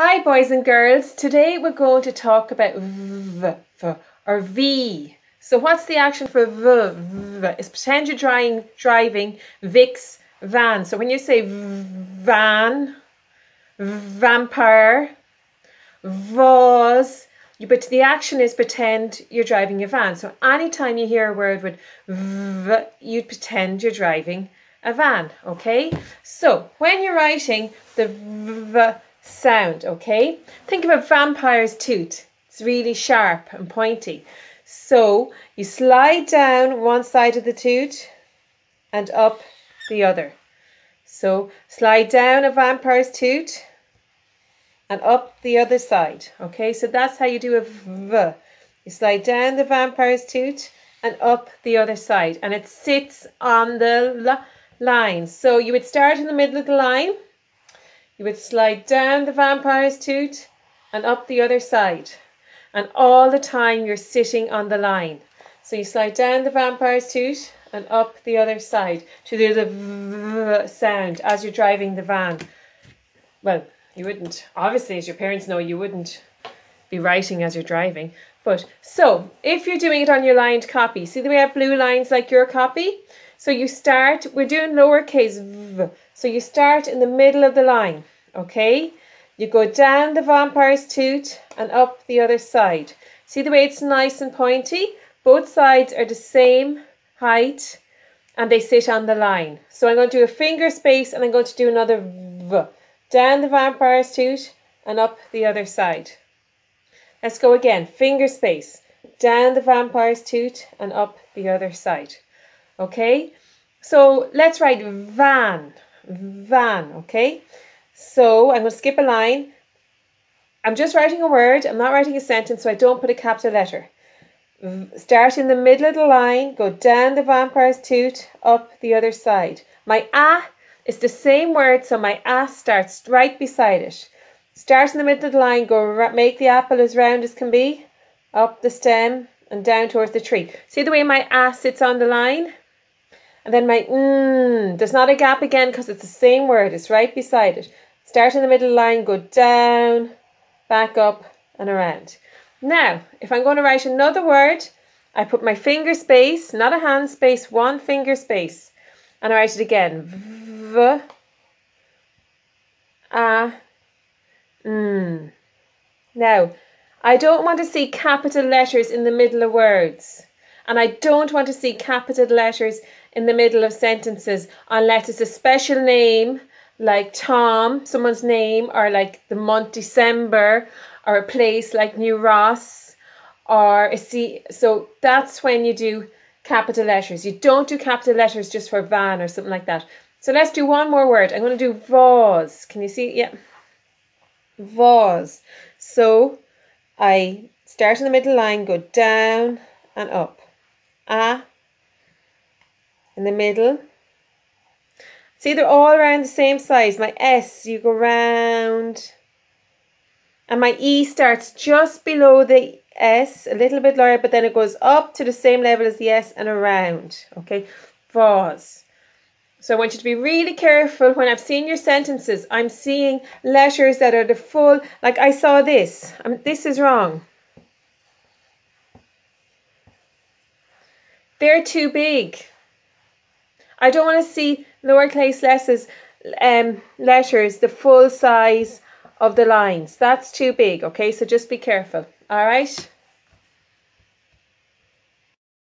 Hi, boys and girls. Today we're going to talk about v, v or v. So, what's the action for v? v is pretend you're driving, driving Vic's van. So, when you say van, vampire, vase, you, but the action is pretend you're driving a van. So, anytime you hear a word with v, you pretend you're driving a van. Okay. So, when you're writing the v sound, okay? Think of a vampire's tooth. It's really sharp and pointy. So you slide down one side of the tooth and up the other. So slide down a vampire's tooth and up the other side. Okay, so that's how you do a V. You slide down the vampire's tooth and up the other side. And it sits on the line. So you would start in the middle of the line you would slide down the vampire's tooth and up the other side. And all the time you're sitting on the line. So you slide down the vampire's tooth and up the other side to the v sound as you're driving the van. Well, you wouldn't, obviously, as your parents know, you wouldn't be writing as you're driving. But so if you're doing it on your lined copy, see the way I have blue lines like your copy? So you start, we're doing lowercase v. So you start in the middle of the line, okay? You go down the vampire's tooth and up the other side. See the way it's nice and pointy? Both sides are the same height and they sit on the line. So I'm going to do a finger space and I'm going to do another v. Down the vampire's tooth and up the other side. Let's go again. Finger space. Down the vampire's tooth and up the other side. Okay? So let's write van van, okay? So I'm going to skip a line. I'm just writing a word. I'm not writing a sentence, so I don't put a capital letter. Start in the middle of the line, go down the vampire's toot, up the other side. My a is the same word, so my a starts right beside it. Start in the middle of the line, go make the apple as round as can be, up the stem and down towards the tree. See the way my a sits on the line? And then my mm, there's not a gap again because it's the same word. It's right beside it. Start in the middle line, go down, back up and around. Now, if I'm going to write another word, I put my finger space, not a hand space, one finger space. And I write it again. V, a, mm. Now, I don't want to see capital letters in the middle of words. And I don't want to see capital letters in the middle of sentences unless it's a special name like Tom, someone's name, or like the month December, or a place like New Ross, or a C. So that's when you do capital letters. You don't do capital letters just for van or something like that. So let's do one more word. I'm going to do vase. Can you see? Yeah. Vase. So I start in the middle line, go down and up a in the middle. See, they're all around the same size. My S, you go round. And my E starts just below the S, a little bit lower, but then it goes up to the same level as the S and around. Okay, vase. So I want you to be really careful when I've seen your sentences. I'm seeing letters that are the full, like I saw this. This is wrong. They're too big. I don't want to see lowercase letters, um, letters the full size of the lines. That's too big, okay? So just be careful, all right?